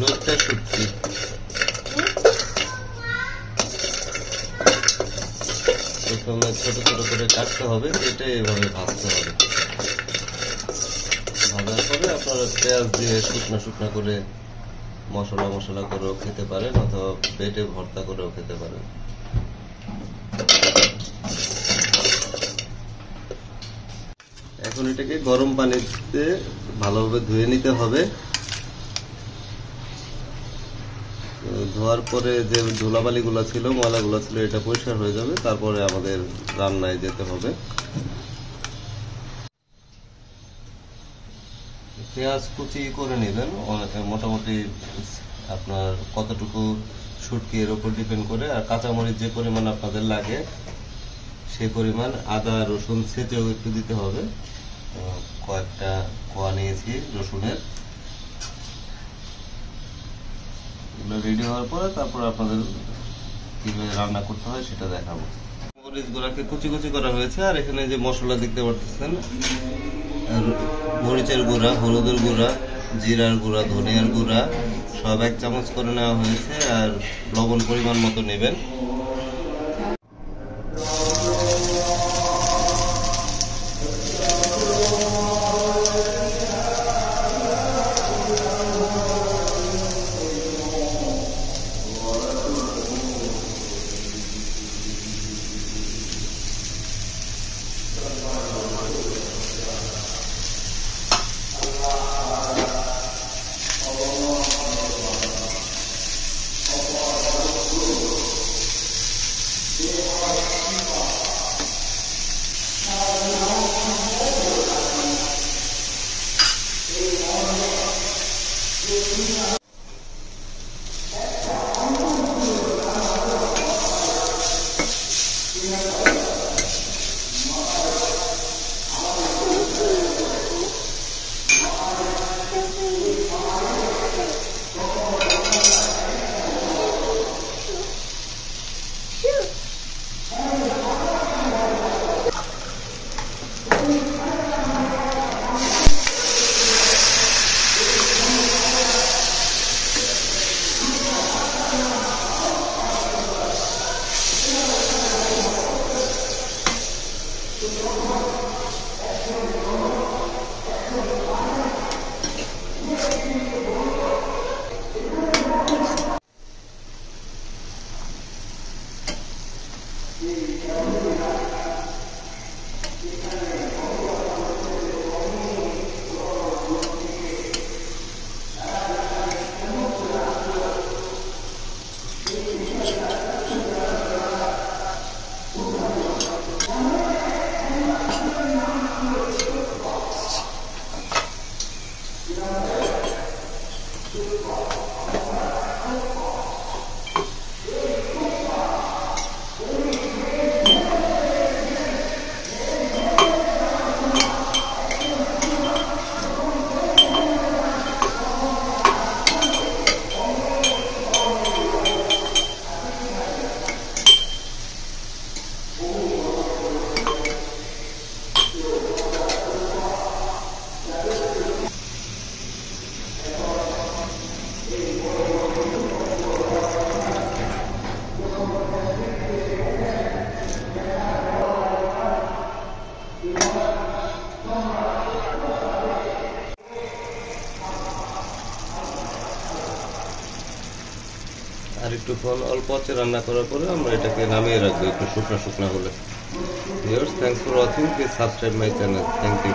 লোকটা শুটকি প্রথমে ছোট ছোট করে কাটতে হবে, কেটে এভাবে ভাজতে হবে। ভাজার পরে আপনারা পেঁয়াজ দিয়ে শুকনো শুকনো করে মশলা মশলা করেও খেতে পারেন, অথবা পেটে ভর্তা করেও খেতে পারেন। এখন এটাকে গরম পানিতে ভালোভাবে ধুয়ে নিতে হবে। ধোয়ার পরে যে ধুলাবালিগুলো ছিল, ময়লাগুলো ছিল, এটা পরিষ্কার হয়ে যাবে। তারপরে আমাদের রান্নায় যেতে হবে। পেঁয়াজ কুচি করে নেবেন মোটামুটি আপনার কতটুকু শুটকি এর উপর ডিপেন্ড করে, আর কাঁচামরিচ যে পরিমাণ আপনাদের লাগে সেই পরিমাণ আদা, রসুন ছেঁচেও একটু দিতে হবে। কয়েকটা কোয়া নিয়েছি রসুনের। এগুলো রেডি হওয়ার পরে তারপরে আপনাদের কীভাবে রান্না করতে হয় সেটা দেখাবো। মরিচগুলাকে কুচি কুচি করা হয়েছে, আর এখানে যে মশলা দেখতে আর মরিচের গুঁড়া, হলুদের গুঁড়া, জিরার গুঁড়া, ধনিয়ার গুঁড়া, সব এক চামচ করে নেওয়া হয়েছে, আর লবণ পরিমাণ মতো নেবেন। আর ফল, অল্প আছে, রান্না করার পরে আমরা এটাকে নামিয়ে রাখব একটু শুকনা শুকনা হলে। Viewers thanks for watching please subscribe my channel thank you